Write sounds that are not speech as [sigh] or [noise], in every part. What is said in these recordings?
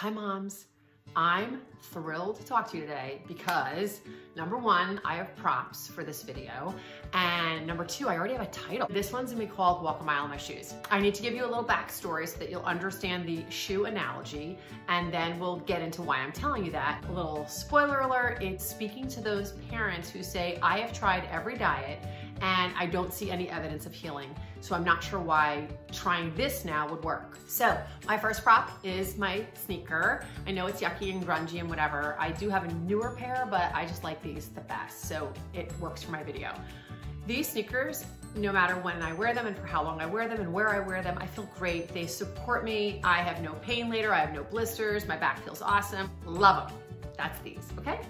Hi moms. I'm thrilled to talk to you today because number one, I have props for this video. And number two, I already have a title. This one's gonna be called Walk a Mile in My Shoes. I need to give you a little backstory so that you'll understand the shoe analogy and then we'll get into why I'm telling you that. A little spoiler alert, it's speaking to those parents who say, I have tried every diet and I don't see any evidence of healing. So I'm not sure why trying this now would work. So my first prop is my sneaker. I know it's yucky and grungy and whatever. I do have a newer pair, but I just like these the best. So it works for my video. These sneakers, no matter when I wear them and for how long I wear them and where I wear them, I feel great. They support me. I have no pain later. I have no blisters. My back feels awesome. Love them. That's these, okay?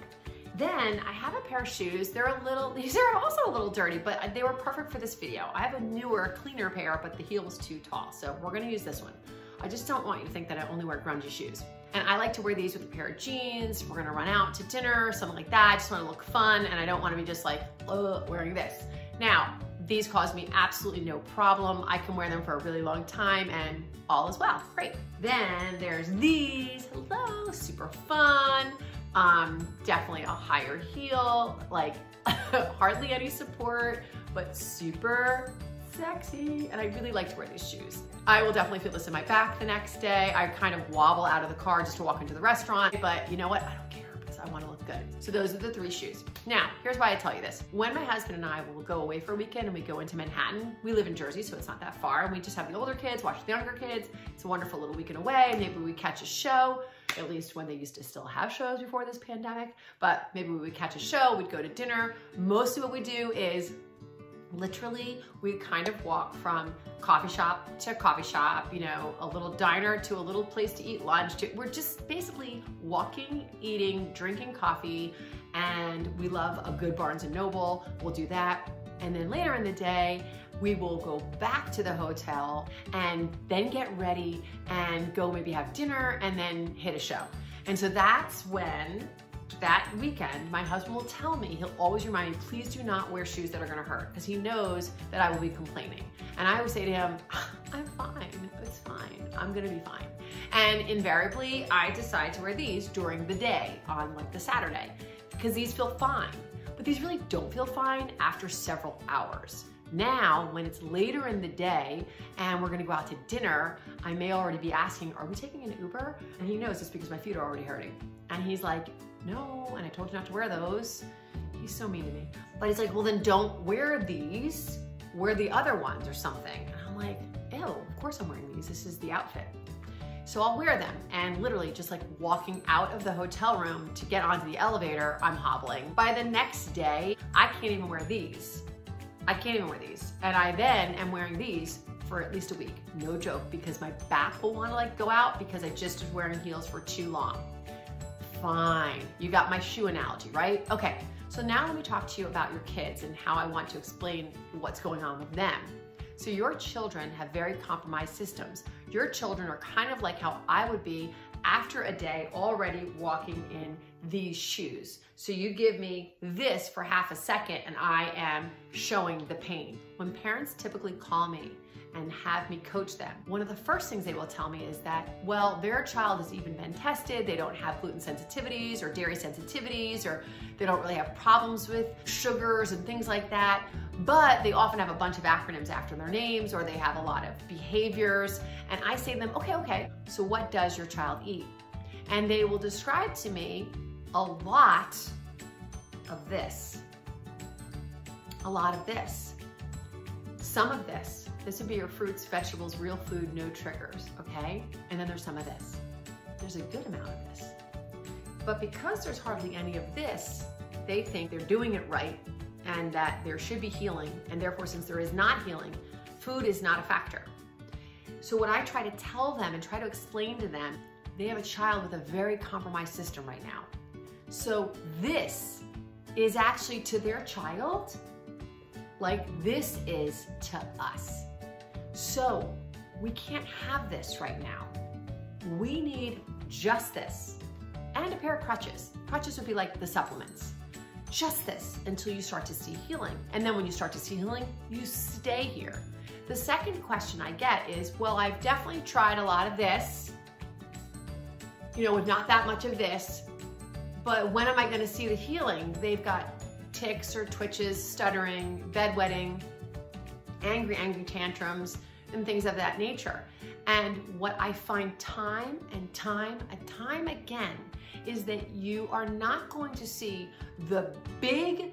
Then I have a pair of shoes. They're a little, [laughs] these are also a little dirty, but they were perfect for this video. I have a newer, cleaner pair, but the heel was too tall. So we're gonna use this one. I just don't want you to think that I only wear grungy shoes. And I like to wear these with a pair of jeans. We're gonna run out to dinner, something like that. I just wanna look fun and I don't wanna be just like, wearing this. Now, these cause me absolutely no problem. I can wear them for a really long time and all is well, great. Then there's these, hello, super fun. Um, definitely a higher heel, like [laughs] hardly any support, but super sexy. And I really like to wear these shoes. I will definitely feel this in my back the next day. I kind of wobble out of the car just to walk into the restaurant, but you know what? I don't care because I wanna look good. So those are the three shoes. Now, here's why I tell you this. When my husband and I will go away for a weekend and we go into Manhattan, we live in Jersey, so it's not that far, and we just have the older kids, watch the younger kids. It's a wonderful little weekend away. Maybe we catch a show at least when they used to still have shows before this pandemic. But maybe we would catch a show, we'd go to dinner. Mostly what we do is literally we kind of walk from coffee shop to coffee shop, you know, a little diner to a little place to eat lunch. To, we're just basically walking, eating, drinking coffee, and we love a good Barnes & Noble. We'll do that. And then later in the day, we will go back to the hotel and then get ready and go maybe have dinner and then hit a show. And so that's when that weekend, my husband will tell me, he'll always remind me, please do not wear shoes that are gonna hurt, because he knows that I will be complaining. And I always say to him, ah, I'm fine, it's fine, I'm gonna be fine. And invariably, I decide to wear these during the day on like the Saturday, because these feel fine. But these really don't feel fine after several hours. Now, when it's later in the day and we're gonna go out to dinner, I may already be asking, are we taking an Uber? And he knows this because my feet are already hurting. And he's like, no, and I told you not to wear those. He's so mean to me. But he's like, well then don't wear these, wear the other ones or something. And I'm like, ew, of course I'm wearing these. This is the outfit. So I'll wear them and literally just like walking out of the hotel room to get onto the elevator, I'm hobbling. By the next day, I can't even wear these. I can't even wear these. And I then am wearing these for at least a week. No joke, because my back will wanna like go out because I just was wearing heels for too long. Fine, you got my shoe analogy, right? Okay, so now let me talk to you about your kids and how I want to explain what's going on with them. So your children have very compromised systems. Your children are kind of like how I would be after a day already walking in these shoes. So you give me this for half a second and I am showing the pain. When parents typically call me and have me coach them. One of the first things they will tell me is that, well, their child has even been tested. They don't have gluten sensitivities or dairy sensitivities, or they don't really have problems with sugars and things like that. But they often have a bunch of acronyms after their names, or they have a lot of behaviors. And I say to them, okay, okay, so what does your child eat? And they will describe to me a lot of this, a lot of this, some of this, this would be your fruits, vegetables, real food, no triggers, okay? And then there's some of this. There's a good amount of this. But because there's hardly any of this, they think they're doing it right and that there should be healing. And therefore, since there is not healing, food is not a factor. So what I try to tell them and try to explain to them, they have a child with a very compromised system right now. So this is actually to their child like this is to us. So we can't have this right now. We need just this and a pair of crutches. Crutches would be like the supplements. Just this until you start to see healing. And then when you start to see healing, you stay here. The second question I get is, well, I've definitely tried a lot of this. you know, with not that much of this, but when am I gonna see the healing? They've got tics or twitches, stuttering, bedwetting, angry, angry tantrums, and things of that nature. And what I find time and time and time again is that you are not going to see the big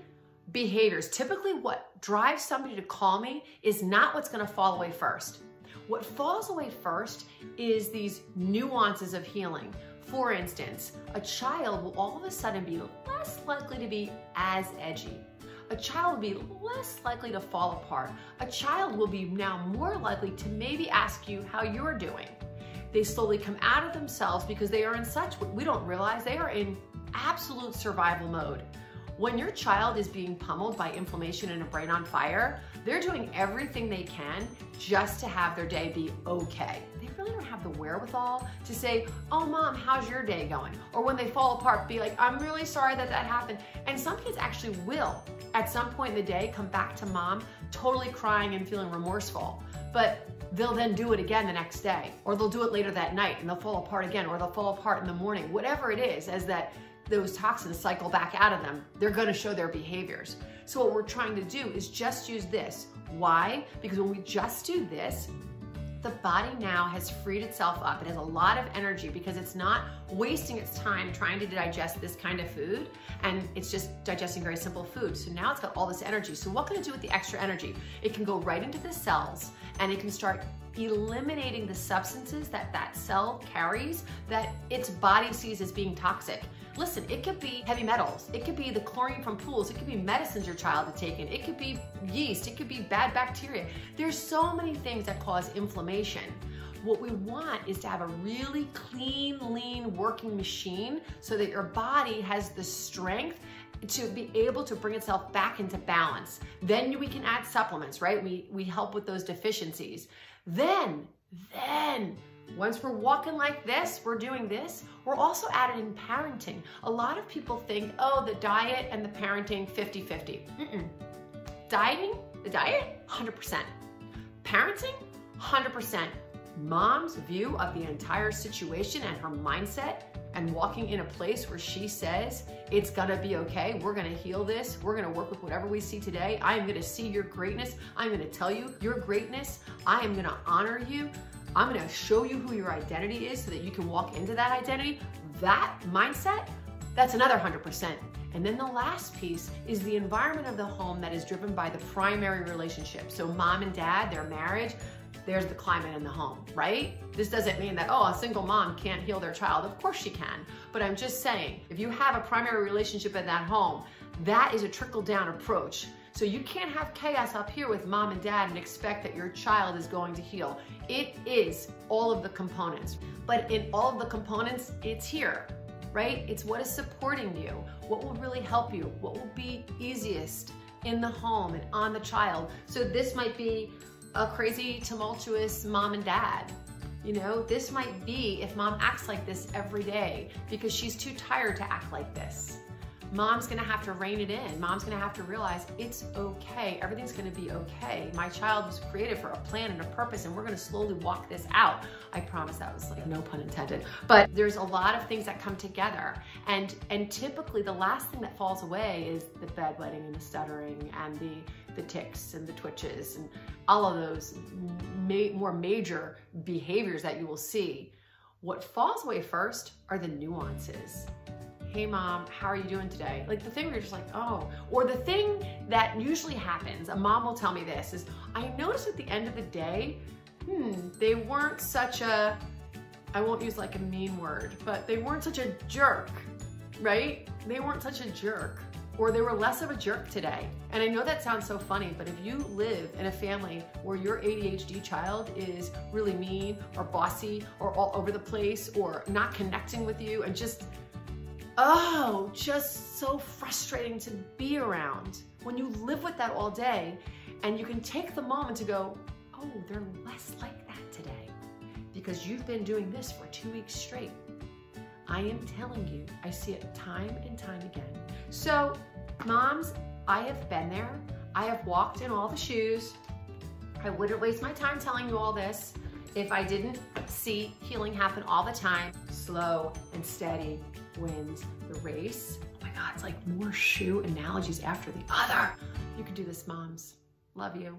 behaviors. Typically what drives somebody to call me is not what's gonna fall away first. What falls away first is these nuances of healing. For instance, a child will all of a sudden be less likely to be as edgy. A child will be less likely to fall apart. A child will be now more likely to maybe ask you how you're doing. They slowly come out of themselves because they are in such, we don't realize they are in absolute survival mode. When your child is being pummeled by inflammation and a brain on fire, they're doing everything they can just to have their day be okay. The wherewithal to say, oh mom, how's your day going? Or when they fall apart, be like, I'm really sorry that that happened. And some kids actually will, at some point in the day, come back to mom totally crying and feeling remorseful. But they'll then do it again the next day, or they'll do it later that night and they'll fall apart again, or they'll fall apart in the morning, whatever it is, as that those toxins cycle back out of them, they're gonna show their behaviors. So what we're trying to do is just use this. Why? Because when we just do this, the body now has freed itself up. It has a lot of energy because it's not wasting its time trying to digest this kind of food and it's just digesting very simple food. So now it's got all this energy. So what can it do with the extra energy? It can go right into the cells and it can start eliminating the substances that that cell carries that its body sees as being toxic. Listen, it could be heavy metals. It could be the chlorine from pools. It could be medicines your child has taken. It could be yeast. It could be bad bacteria. There's so many things that cause inflammation. What we want is to have a really clean, lean working machine so that your body has the strength to be able to bring itself back into balance. Then we can add supplements, right? We, we help with those deficiencies. Then, then once we're walking like this, we're doing this, we're also added in parenting. A lot of people think, oh, the diet and the parenting 50-50. Dieting, the diet, 100%. Parenting, 100%. Mom's view of the entire situation and her mindset and walking in a place where she says, it's gonna be okay, we're gonna heal this, we're gonna work with whatever we see today, I am gonna see your greatness, I'm gonna tell you your greatness, I am gonna honor you, I'm gonna show you who your identity is so that you can walk into that identity. That mindset, that's another 100%. And then the last piece is the environment of the home that is driven by the primary relationship. So mom and dad, their marriage, there's the climate in the home, right? This doesn't mean that, oh, a single mom can't heal their child. Of course she can. But I'm just saying, if you have a primary relationship in that home, that is a trickle down approach so you can't have chaos up here with mom and dad and expect that your child is going to heal. It is all of the components, but in all of the components, it's here, right? It's what is supporting you, what will really help you, what will be easiest in the home and on the child. So this might be a crazy, tumultuous mom and dad. You know, this might be if mom acts like this every day because she's too tired to act like this mom's gonna have to rein it in. Mom's gonna have to realize it's okay. Everything's gonna be okay. My child was created for a plan and a purpose, and we're gonna slowly walk this out. I promise that was like no pun intended. But there's a lot of things that come together. And and typically the last thing that falls away is the bedwetting and the stuttering and the the tics and the twitches and all of those ma more major behaviors that you will see. What falls away first are the nuances hey mom, how are you doing today? Like the thing where you're just like, oh, or the thing that usually happens, a mom will tell me this, is I noticed at the end of the day, hmm, they weren't such a, I won't use like a mean word, but they weren't such a jerk, right? They weren't such a jerk or they were less of a jerk today. And I know that sounds so funny, but if you live in a family where your ADHD child is really mean or bossy or all over the place or not connecting with you and just oh, just so frustrating to be around when you live with that all day and you can take the moment to go, oh, they're less like that today because you've been doing this for two weeks straight. I am telling you, I see it time and time again. So, moms, I have been there. I have walked in all the shoes. I wouldn't waste my time telling you all this. If I didn't see healing happen all the time, slow and steady wins the race. Oh my God, it's like more shoe analogies after the other. You can do this, moms. Love you.